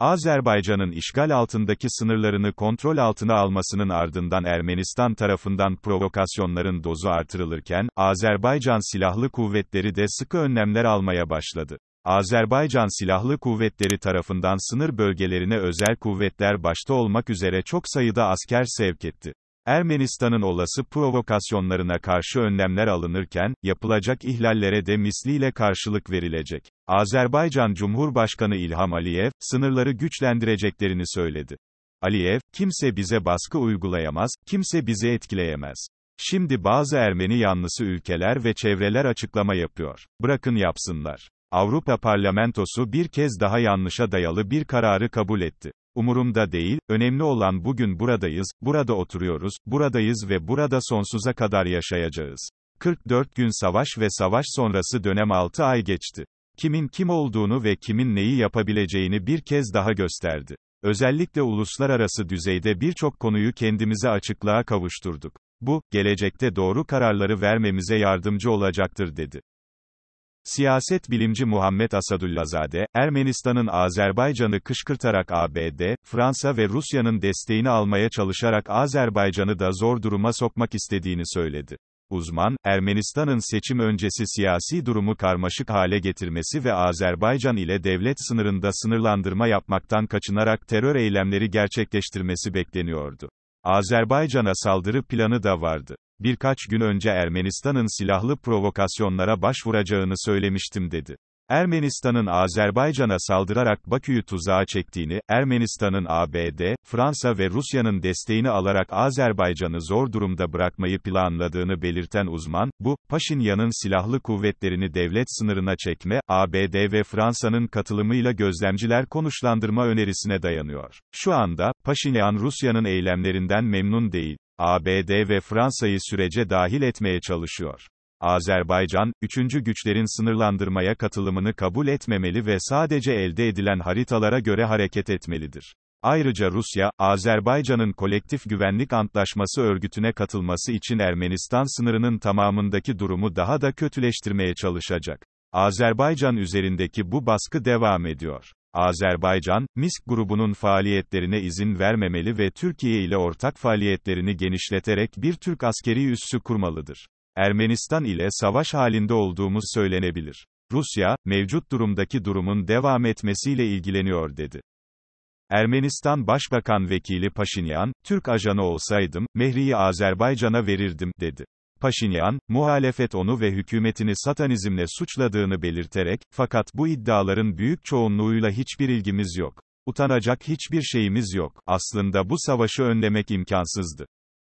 Azerbaycan'ın işgal altındaki sınırlarını kontrol altına almasının ardından Ermenistan tarafından provokasyonların dozu artırılırken, Azerbaycan Silahlı Kuvvetleri de sıkı önlemler almaya başladı. Azerbaycan Silahlı Kuvvetleri tarafından sınır bölgelerine özel kuvvetler başta olmak üzere çok sayıda asker sevk etti. Ermenistan'ın olası provokasyonlarına karşı önlemler alınırken, yapılacak ihlallere de misliyle karşılık verilecek. Azerbaycan Cumhurbaşkanı İlham Aliyev, sınırları güçlendireceklerini söyledi. Aliyev, kimse bize baskı uygulayamaz, kimse bizi etkileyemez. Şimdi bazı Ermeni yanlısı ülkeler ve çevreler açıklama yapıyor. Bırakın yapsınlar. Avrupa Parlamentosu bir kez daha yanlışa dayalı bir kararı kabul etti. Umurumda değil, önemli olan bugün buradayız, burada oturuyoruz, buradayız ve burada sonsuza kadar yaşayacağız. 44 gün savaş ve savaş sonrası dönem 6 ay geçti. Kimin kim olduğunu ve kimin neyi yapabileceğini bir kez daha gösterdi. Özellikle uluslararası düzeyde birçok konuyu kendimize açıklığa kavuşturduk. Bu, gelecekte doğru kararları vermemize yardımcı olacaktır dedi. Siyaset bilimci Muhammed Asadullahzade, Ermenistan'ın Azerbaycan'ı kışkırtarak ABD, Fransa ve Rusya'nın desteğini almaya çalışarak Azerbaycan'ı da zor duruma sokmak istediğini söyledi. Uzman, Ermenistan'ın seçim öncesi siyasi durumu karmaşık hale getirmesi ve Azerbaycan ile devlet sınırında sınırlandırma yapmaktan kaçınarak terör eylemleri gerçekleştirmesi bekleniyordu. Azerbaycan'a saldırı planı da vardı. Birkaç gün önce Ermenistan'ın silahlı provokasyonlara başvuracağını söylemiştim dedi. Ermenistan'ın Azerbaycan'a saldırarak Bakü'yü tuzağa çektiğini, Ermenistan'ın ABD, Fransa ve Rusya'nın desteğini alarak Azerbaycan'ı zor durumda bırakmayı planladığını belirten uzman, bu, Paşinyan'ın silahlı kuvvetlerini devlet sınırına çekme, ABD ve Fransa'nın katılımıyla gözlemciler konuşlandırma önerisine dayanıyor. Şu anda, Paşinyan Rusya'nın eylemlerinden memnun değil. ABD ve Fransa'yı sürece dahil etmeye çalışıyor. Azerbaycan, üçüncü güçlerin sınırlandırmaya katılımını kabul etmemeli ve sadece elde edilen haritalara göre hareket etmelidir. Ayrıca Rusya, Azerbaycan'ın Kolektif Güvenlik Antlaşması örgütüne katılması için Ermenistan sınırının tamamındaki durumu daha da kötüleştirmeye çalışacak. Azerbaycan üzerindeki bu baskı devam ediyor. Azerbaycan, Misk grubunun faaliyetlerine izin vermemeli ve Türkiye ile ortak faaliyetlerini genişleterek bir Türk askeri üssü kurmalıdır. Ermenistan ile savaş halinde olduğumuz söylenebilir. Rusya, mevcut durumdaki durumun devam etmesiyle ilgileniyor dedi. Ermenistan Başbakan Vekili Paşinyan, Türk ajanı olsaydım, Mehri'yi Azerbaycan'a verirdim, dedi. Paşinyan, muhalefet onu ve hükümetini satanizmle suçladığını belirterek, fakat bu iddiaların büyük çoğunluğuyla hiçbir ilgimiz yok. Utanacak hiçbir şeyimiz yok. Aslında bu savaşı önlemek imkansızdı.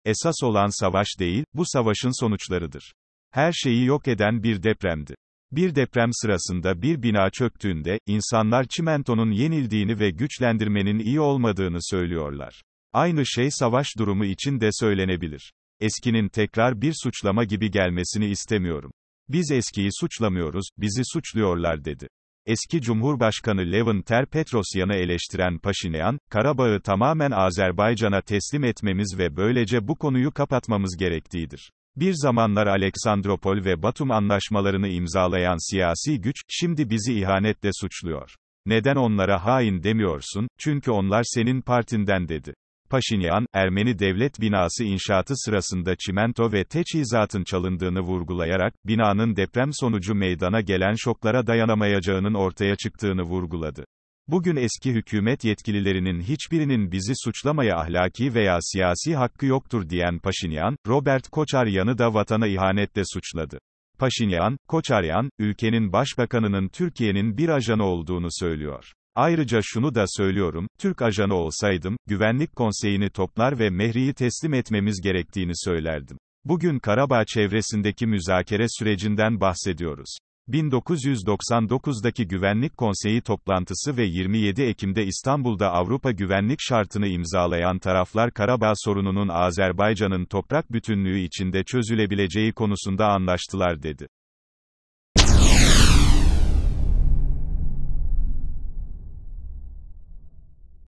Esas olan savaş değil, bu savaşın sonuçlarıdır. Her şeyi yok eden bir depremdi. Bir deprem sırasında bir bina çöktüğünde, insanlar çimentonun yenildiğini ve güçlendirmenin iyi olmadığını söylüyorlar. Aynı şey savaş durumu için de söylenebilir. Eskinin tekrar bir suçlama gibi gelmesini istemiyorum. Biz eskiyi suçlamıyoruz, bizi suçluyorlar dedi. Eski Cumhurbaşkanı Levin Ter-Petrosyan'ı eleştiren Paşinyan, Karabağ'ı tamamen Azerbaycan'a teslim etmemiz ve böylece bu konuyu kapatmamız gerektiğidir. Bir zamanlar Aleksandropol ve Batum anlaşmalarını imzalayan siyasi güç, şimdi bizi ihanetle suçluyor. Neden onlara hain demiyorsun, çünkü onlar senin partinden dedi. Paşinyan, Ermeni devlet binası inşaatı sırasında çimento ve teçhizatın çalındığını vurgulayarak, binanın deprem sonucu meydana gelen şoklara dayanamayacağının ortaya çıktığını vurguladı. Bugün eski hükümet yetkililerinin hiçbirinin bizi suçlamaya ahlaki veya siyasi hakkı yoktur diyen Paşinyan, Robert Koçaryan'ı da vatana ihanetle suçladı. Paşinyan, Koçaryan, ülkenin başbakanının Türkiye'nin bir ajanı olduğunu söylüyor. Ayrıca şunu da söylüyorum, Türk ajanı olsaydım, güvenlik konseyini toplar ve Mehri'yi teslim etmemiz gerektiğini söylerdim. Bugün Karabağ çevresindeki müzakere sürecinden bahsediyoruz. 1999'daki Güvenlik Konseyi toplantısı ve 27 Ekim'de İstanbul'da Avrupa Güvenlik Şartı'nı imzalayan taraflar Karabağ sorununun Azerbaycan'ın toprak bütünlüğü içinde çözülebileceği konusunda anlaştılar dedi.